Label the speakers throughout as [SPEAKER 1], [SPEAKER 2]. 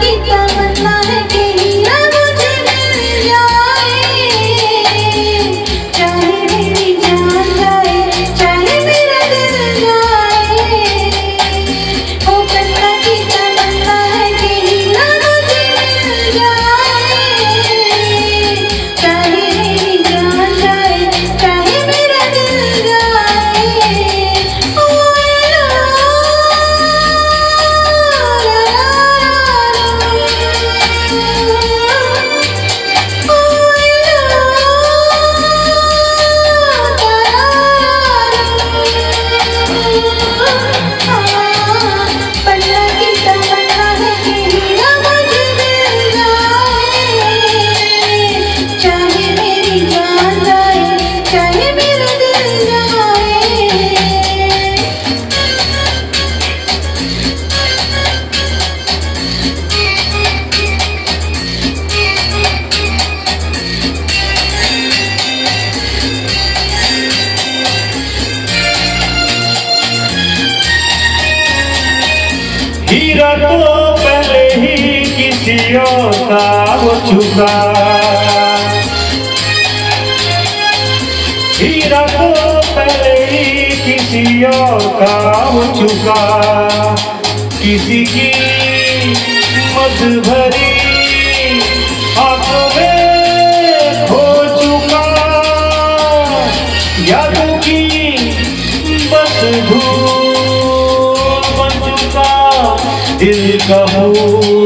[SPEAKER 1] 一盏温暖。तो पहले ही किसी और का हो चुका। हीरा तो पहले ही किसी और का हो चुका। किसी की मत भरी
[SPEAKER 2] Kau.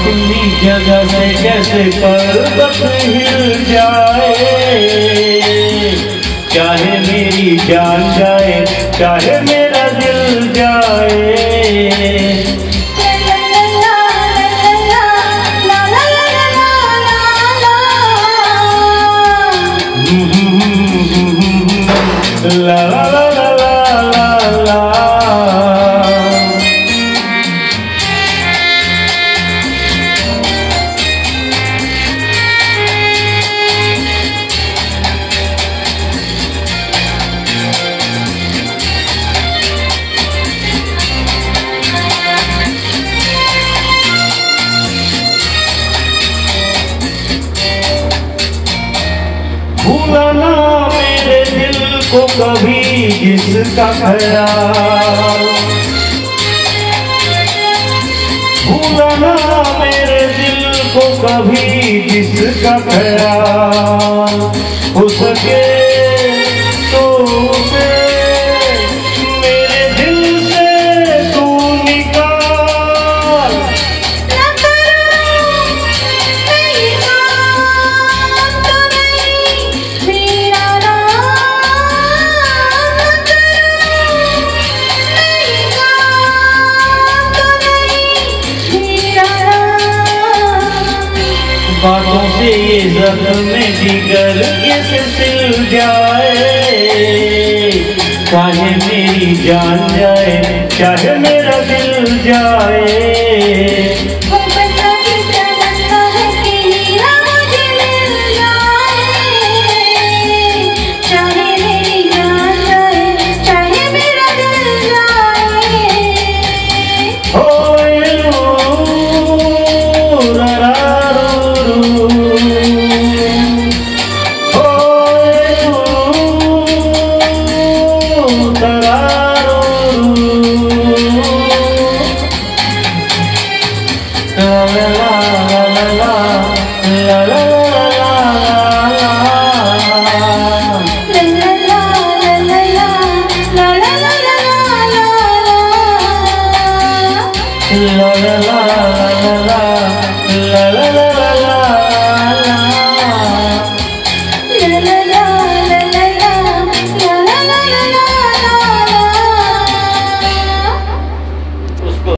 [SPEAKER 1] अपनी जगह से जैसे पर्वत हिल जाए चाहे मेरी जान जाए चाहे मेरा दिल जाए ला ला को कभी किसका ख्याल भूलना मेरे दिल को कभी किसका ख्याल हो सके बातों से ये जख्म जिगर कैसे सिल जाए। चाहे मेरी जान जाए, चाहे मेरा दिल जाए।